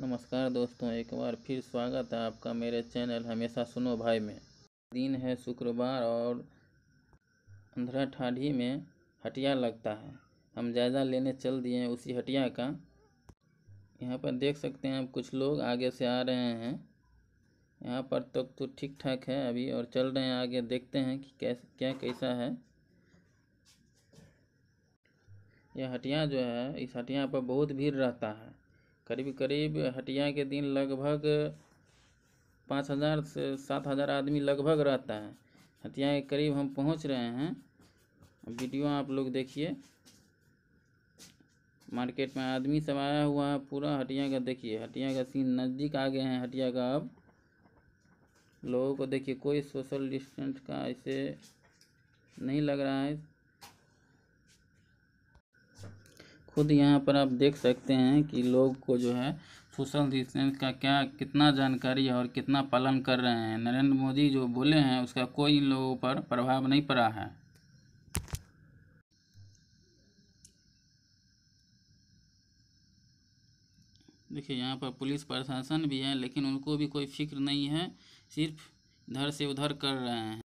नमस्कार दोस्तों एक बार फिर स्वागत है आपका मेरे चैनल हमेशा सुनो भाई में। दिन है शुक्रवार और अंधरा ठाढ़ी में हटिया लगता है। हम जायज़ा लेने चल दिए हैं उसी हटिया का। यहाँ पर देख सकते हैं आप कुछ लोग आगे से आ रहे हैं। यहाँ पर तो, तो ठीक ठाक है अभी और चल रहे हैं आगे देखते हैं कि कैसे क्या कैसा है। यह हटिया जो है इस हटिया पर बहुत भीड़ रहता है। करीब करीब हटिया के दिन लगभग पाँच हज़ार से सात हज़ार आदमी लगभग रहता है। हटिया के करीब हम पहुँच रहे हैं। वीडियो आप लोग देखिए। मार्केट में आदमी सब आया हुआ है पूरा हटिया का देखिए। हटिया का सीन नज़दीक आ गए हैं हटिया का अब। लोगों को देखिए, कोई सोशल डिस्टेंस का ऐसे नहीं लग रहा है। खुद यहाँ पर आप देख सकते हैं कि लोग को जो है सोशल डिस्टेंस का क्या, कितना जानकारी है और कितना पालन कर रहे हैं। नरेंद्र मोदी जो बोले हैं, उसका कोई लोगों पर प्रभाव नहीं पड़ा है। देखिए, यहाँ पर पुलिस प्रशासन भी है, लेकिन उनको भी कोई फ़िक्र नहीं है, सिर्फ़ इधर से उधर कर रहे हैं।